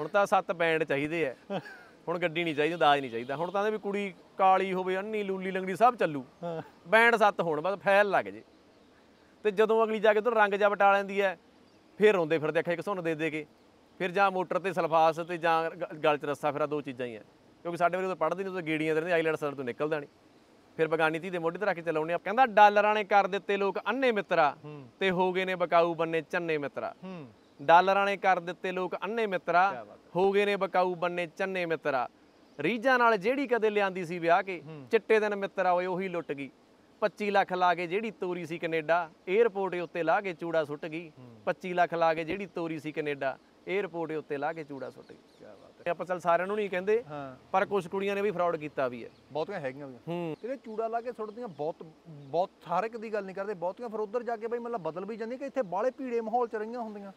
ਹੁਣ ਤਾਂ ਸੱਤ ਬੈਂਡ ਚਾਹੀਦੇ ਐ। ਹੁਣ ਗੱਡੀ ਨਹੀਂ ਚਾਹੀਦੀ ਦਾਜ ਨਹੀਂ ਚਾਹੀਦਾ। ਹੁਣ ਤਾਂ ਇਹ ਵੀ ਕੁੜੀ ਕਾਲੀ ਹੋਵੇ ਅੰਨੀ ਲੂਲੀ ਲੰਗੜੀ ਸਭ ਚੱਲੂ। ਬੈਂਡ ਸੱਤ ਹੋਣ ਬਸ ਫੈਲ ਲੱਗ ਜੇ। ਤੇ ਜਦੋਂ ਅਗਲੀ ਜਾ ਕੇ ਉਧਰ ਰੰਗ ਜਾ ਵਟਾ ਲੈਂਦੀ ਐ ਫਿਰ ਰੋਂਦੇ ਫਿਰਦੇ ਅੱਖਾਂ ਇੱਕ ਸੁਣ ਦੇ ਦੇ ਕੇ। ਫਿਰ ਜਾਂ ਮੋਟਰ ਤੇ ਸਲਫਾਸ ਤੇ ਜਾਂ ਗਲ ਚ ਰੱਸਾ ਫਿਰ ਦੋ ਚੀਜ਼ਾਂ ਹੀ ਐ। ਕਿਉਂਕਿ ਸਾਡੇ ਵੇਲੇ ਤਾਂ ਪੜ੍ਹਦੇ ਨਹੀਂ ਉਹ ਗੇੜੀਆਂ ਦੇ ਆਈਲੈਟਸ ਤੋਂ ਨਿਕਲਦਾ ਨਹੀਂ। ਫਿਰ ਬਗਾਨੀ ਧੀ ਦੇ ਮੋਢੇ ਤੇ ਰੱਖ ਕੇ ਚਲਾਉਣੇ ਆ। ਕਹਿੰਦਾ ਡਾਲਰਾਂ ਨੇ ਕਰ ਦਿੱਤੇ ਲੋਕ ਅੰਨੇ ਮਿੱਤਰਾ। ਤੇ ਹੋ ਗਏ ਨੇ ਬਕਾਊ ਬੰਨੇ ਚੰਨੇ ਮਿੱਤਰਾ। ਡਾਲਰਾਂ ਨੇ ਕਰ ਦਿੱਤੇ ਲੋਕ ਅੰਨੇ ਮਿੱਤਰਾ ਹੋ। ਗਏ ਨੇ ਬਕਾਊ ਬੰਨੇ ਚੰਨੇ ਮਿੱਤਰਾ। ਰੀਜਾਂ ਨਾਲ ਜਿਹੜੀ ਕਦੇ ਲਿਆਂਦੀ ਸੀ ਵਿਆਹ ਕੇ ਚਿੱਟੇ ਦਿਨ ਮਿੱਤਰਾ ਓਏ ਉਹੀ ਲੁੱਟ ਗਈ। 25 ਲੱਖ ਲਾ ਕੇ ਜਿਹੜੀ ਤੋਰੀ ਸੀ ਕੈਨੇਡਾ 에ਅਰਪੋਰਟ ਉੱਤੇ ਲਾ ਕੇ ਚੂੜਾ ਸੁੱਟ ਗਈ। 25 ਲੱਖ ਲਾ ਕੇ ਜਿਹੜੀ ਤੋਰੀ ਸੀ ਕੈਨੇਡਾ 에ਅਰਪੋਰਟ ਉੱਤੇ ਲਾ ਕੇ ਚੂੜਾ ਸੁੱਟ ਗਈ। ਕੀ ਬਾਤ ਇਹ ਆਪਾਂ ਚੱਲ ਸਾਰਿਆਂ ਨੂੰ ਨਹੀਂ ਕਹਿੰਦੇ ਹਾਂ। ਪਰ ਕੁਝ ਕੁੜੀਆਂ ਨੇ ਵੀ ਫਰਾਡ ਕੀਤਾ ਵੀ ਹੈ। ਬਹੁਤੀਆਂ ਹੈਗੀਆਂ ਵੀ। ਹੂੰ। ਜਿਹੜੇ ਚੂੜਾ ਲਾ ਕੇ ਸੁੱਟਦੀਆਂ ਬਹੁਤ ਬਹੁਤ ਹਰ ਇੱਕ ਦੀ ਗੱਲ ਨਹੀਂ ਕਰਦੇ। ਬਹੁਤੀਆਂ ਫਿਰ ਉਧਰ ਜਾ ਕੇ ਬਈ ਮਤਲਬ ਬਦਲ ਵੀ ਜਾਂਦੀਆਂ ਕਿ ਇੱਥੇ ਬਾਲੇ ਭੀੜੇ ਮਾਹੌਲ ਚ ਰਹੀਆਂ ਹੁੰਦੀਆਂ।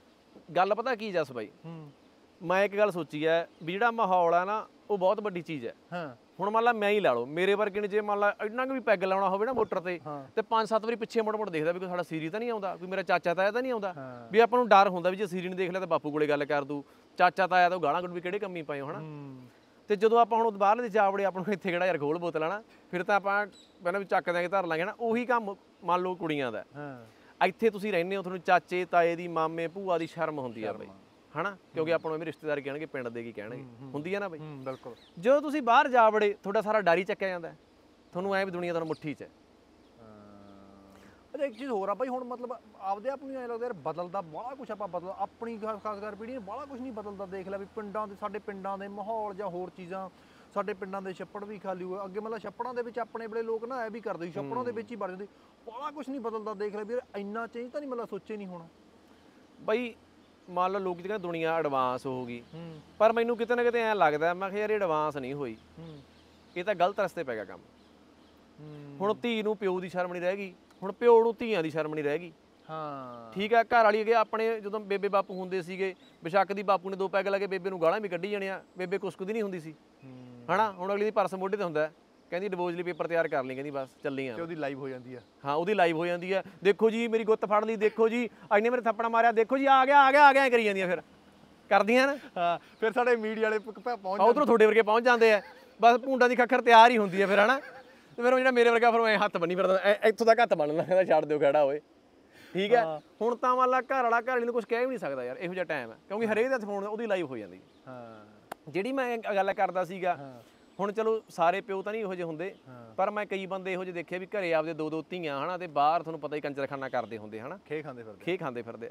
ਗੱਲ ਪਤਾ ਕੀ ਜਸ ਬਾਈ? ਹੂੰ। ਮੈਂ ਇੱਕ ਗੱਲ ਸੋਚੀ ਹੈ ਵੀ ਜਿਹੜਾ ਮਾਹੌਲ ਹੈ ਨਾ ਉਹ ਬਹੁਤ ਵੱਡੀ ਚੀਜ਼ ਹੈ ਹਾਂ। ਹੁਣ ਮੰਨ ਲਾ ਮੈਂ ਹੀ ਲਾ ਲਓ ਮੇਰੇ ਵਰਗੇ ਨੇ ਜੇ ਮੰਨ ਲਾ ਇੰਨਾ ਕੁ ਵੀ ਪੈਗ ਲਾਉਣਾ ਹੋਵੇ ਨਾ ਮੋਟਰ ਤੇ। ਤੇ ਪੰਜ ਸੱਤ ਵਾਰੀ ਪਿੱਛੇ ਮੁੜ ਮੁੜ ਦੇਖਦਾ ਵੀ ਕੋਈ ਸਾਡਾ ਸੀਰੀ ਤਾਂ ਨਹੀਂ ਆਉਂਦਾ ਕੋਈ ਮੇਰਾ ਚਾਚਾ ਤਾਇਆ ਤਾਂ ਨਹੀਂ ਆਉਂਦਾ। ਵੀ ਆਪਾਂ ਨੂੰ ਡਰ ਹੁੰਦਾ ਵੀ ਜੇ ਸੀਰੀ ਨਹੀਂ ਦੇਖ ਲਿਆ ਤਾਂ ਬਾਪੂ ਕੋਲੇ ਗੱਲ ਕਰ ਦੂ। ਚਾਚਾ ਤਾਇਆ ਤਾਂ ਉਹ ਗਾਲਾਂ ਕੱਢ ਵੀ ਕਿਹੜੇ ਕੰਮੀ ਪਏ ਹਨਾ? ਤੇ ਜਦੋਂ ਆਪਾਂ ਹੁਣ ਬਾਹਰਲੇ ਦੇ ਜਾਵੜੇ ਆਪਾਂ ਨੂੰ ਇੱਥੇ ਕਿਹੜਾ ਯਾਰ ਖੋਲ ਬੋਤਲ ਹਨਾ? ਫਿਰ ਤਾਂ ਆਪਾਂ ਪਹਿਲਾਂ ਵੀ ਚੱਕ ਦਿਆਂਗੇ ਧਰ ਲਾਂਗੇ ਨਾ ਉਹੀ ਕੰਮ ਮੰਨ ਲਓ ਕੁੜੀਆਂ ਦਾ। ਹਾਂ। ਇੱਥੇ ਤੁਸੀਂ ਰਹਿੰਦੇ ਹੋ ਤੁਹਾਨੂੰ ਚਾਚੇ ਤਾਏ ਦੀ ਮਾਮੇ ਭੂਆ ਦੀ ਸ਼ਰਮ ਹੁੰਦੀ ਆ ਬਈ। ਹਨਾ? ਕਿਉਂਕਿ ਆਪਾਂ ਨੂੰ ਐਵੇਂ ਰਿਸ਼ਤੇਦਾਰ ਕਹਿਣਗੇ ਪਿੰਡ ਦੇ ਕੀ ਕਹਿਣਗੇ। ਹੁੰਦੀ ਆ ਨਾ ਬਈ। ਬਿਲਕੁਲ। ਜਦੋਂ ਤੁਸੀਂ ਬਾਹਰ ਜਾ ਵੜੇ ਤੁਹਾਡਾ ਸਾਰਾ ਡਰ ਚੱਕਿਆ ਜਾਂਦਾ। ਤੁਹਾਨੂੰ ਐ ਵੀ ਦੁਨੀਆ ਤੁਹਾਨੂੰ ਮੁੱਠੀ 'ਚ ਅੱਛਾ ਇੱਕ ਚੀਜ਼ ਹੋਰ ਆ ਬਾਈ ਹੁਣ ਮਤਲਬ ਆਪਦੇ ਆਪ ਨੂੰ ਐ ਲੱਗਦਾ ਯਾਰ ਬਦਲਦਾ ਬਾਹਲਾ ਕੁਝ ਆਪਾਂ ਬਦਲ ਆਪਣੀ ਖਾਸ ਖਾਸ ਕਰ ਪੀੜ੍ਹੀ ਬਾਹਲਾ ਕੁਝ ਨਹੀਂ ਬਦਲਦਾ। ਦੇਖ ਲੈ ਵੀ ਪਿੰਡਾਂ ਦੇ ਸਾਡੇ ਪਿੰਡਾਂ ਦੇ ਮਾਹੌਲ ਜਾਂ ਹੋਰ ਚੀਜ਼ਾਂ ਸਾਡੇ ਪਿੰਡਾਂ ਦੇ ਛੱਪੜ ਵੀ ਖਾਲੀ ਹੋਏ। ਅੱਗੇ ਮਤਲਬ ਛੱਪੜਾਂ ਦੇ ਵਿੱਚ ਆਪਣੇ ਵੇਲੇ ਲੋਕ ਨਾ ਐ ਵੀ ਕਰਦੇ ਸੀ। ਛੱਪੜਾਂ ਦੇ ਵਿੱਚ ਹੀ ਵੜ ਜਾਂਦੇ। ਬਾਹਲਾ ਕੁਝ ਨਹੀਂ ਬਦਲਦਾ ਦੇਖ ਲੈ ਵੀ ਯਾਰ ਇੰਨਾ ਚੇਂਜ ਤਾਂ ਨਹੀਂ ਮਤਲਬ ਸੋਚੇ ਨਹੀਂ ਹੋਣਾ। ਬਈ ਮੰਨ ਲਓ ਲੋਕ ਕਹਿੰਦੇ ਦੁਨੀਆ ਐਡਵਾਂਸ ਹੋ ਗਈ। ਪਰ ਮੈਨੂੰ ਕਿਤੇ ਨਾ ਕਿਤੇ ਐ ਲੱਗਦਾ ਮੈਂ ਕਿਹਾ ਯਾਰ ਇਹ ਐਡਵਾਂਸ ਨਹੀਂ ਹੋਈ। ਇਹ ਤਾਂ ਗਲਤ ਰਸਤੇ ਪੈ ਗਿਆ ਕੰਮ। ਹੁਣ ਧੀ ਨੂੰ ਪਿਓ ਦੀ ਸ਼ਰਮ ਨਹੀਂ ਰਹਿ ਗਈ। ਹੁਣ ਪਿਓ ਨੂੰ ਧੀਆਂ ਦੀ ਸ਼ਰਮ ਨਹੀਂ ਰਹਿ ਗਈ। ਹਾਂ। ਠੀਕ ਆ ਘਰ ਵਾਲੀ ਅੱਗੇ ਆਪਣੇ ਜਦੋਂ ਬੇਬੇ ਬਾਪੂ ਹੁੰਦੇ ਸੀਗੇ ਬਿਸ਼ੱਕ ਦੀ ਬਾਪੂ ਨੇ ਦੋ ਪੈਗ ਲਾ ਕੇ ਬੇਬੇ ਨੂੰ ਗਾਲਾਂ ਵੀ ਕੱਢੀ ਜਾਣੀਆਂ। ਬੇਬੇ ਕੁਸਕਦੀ ਨਹੀਂ ਹੁੰਦੀ ਸੀ। ਹਨਾ? ਹੁਣ ਅਗਲੀ ਦੀ ਪਰਸ ਮੋਢੇ ਤੇ ਹੁੰਦਾ। ਕਹਿੰਦੀ ਡਿਵੋਰਸ ਲਈ ਪੇਪਰ ਤਿਆਰ ਕਰ ਲਈ ਕਹਿੰਦੀ ਬਸ ਚੱਲੀ ਆ। ਤੇ ਉਹਦੀ ਲਾਈਵ ਹੋ ਜਾਂਦੀ ਆ। ਹਾਂ ਉਹਦੀ ਲਾਈਵ ਹੋ ਜਾਂਦੀ ਹੈ ਦੇਖੋ ਜੀ ਮੇਰੀ ਗੁੱਤ ਫੜ ਲਈ ਦੇਖੋ ਜੀ। ਇਹਨੇ ਮੇਰੇ ਥੱਪੜ ਮਾਰਿਆ ਦੇਖੋ ਜੀ ਆ ਗਿਆ ਆ ਗਿਆ ਆ ਗਿਆ ਕਰੀ ਜਾਂਦੀਆਂ ਫਿਰ। ਕਰਦੀਆਂ ਨਾ। ਹਾਂ ਫਿਰ ਸਾਡੇ ਮੀਡੀਆ ਵਾਲੇ ਪਹੁੰਚ ਆ ਉਧਰੋਂ ਤੁਹਾਡੇ ਵਰਗੇ ਪਹੁੰਚ ਜਾਂਦੇ ਆ। ਬਸ ਭੂੰਡਾਂ ਦੀ ਖੱਖਰ ਤਿਆਰ ਹੀ ਹੁੰਦੀ ਹੈ ਫਿਰ ਹਨਾ? ਤੇ ਫਿਰ ਉਹ ਜਿਹੜਾ ਮੇਰੇ ਵਰਗਾ ਫਿਰ ਐ ਹੱਥ ਬੰਨੀ ਫਿਰਦਾ ਇੱਥੋਂ ਤੱਕ ਹੱਥ ਬੰਨਣਾ ਕਹਿੰਦਾ ਛੱਡ ਦਿਓ ਖੜਾ ਓਏ। ਠੀਕ ਹੈ? ਹੁਣ ਤਾਂ ਮੰਨ ਲਾ ਘਰ ਵਾਲਾ ਘਰ ਵਾਲੀ ਨੂੰ ਕੁਝ ਕਹਿ ਵੀ ਨਹੀਂ ਸਕਦਾ ਯਾਰ ਇਹੋ ਜਿਹਾ ਟਾਈਮ ਹੈ। ਕਿਉਂਕਿ ਹਰੇਕ ਦਾ ਫੋਨ ਉਹਦੀ ਲਾਈਵ ਹੋ ਜਾਂਦੀ ਹੈ। ਹਾਂ। ਜਿਹੜੀ ਮੈਂ ਗੱਲ ਕਰਦਾ ਸੀਗਾ ਹੁਣ ਚਲੋ ਸਾਰੇ ਪਿਓ ਤਾਂ ਨਹੀਂ ਇਹੋ ਜਿਹੇ ਹੁੰਦੇ ਪਰ ਮੈਂ ਕਈ ਬੰਦੇ ਇਹੋ ਜਿਹੇ ਦੇਖੇ ਵੀ ਘਰੇ ਆਪਦੇ ਦੋ ਦੋ ਧੀਆਂ ਹਨਾ ਤੇ ਬਾਹਰ ਤੁਹਾਨੂੰ ਪਤਾ ਹੀ ਕੰਜਰਖਾਨਾ ਕਰਦੇ ਹੁੰਦੇ ਹਨਾ। ਖੇ ਖਾਂਦੇ ਫਿਰਦੇ ਖੇ ਖਾਂਦੇ ਫਿਰਦੇ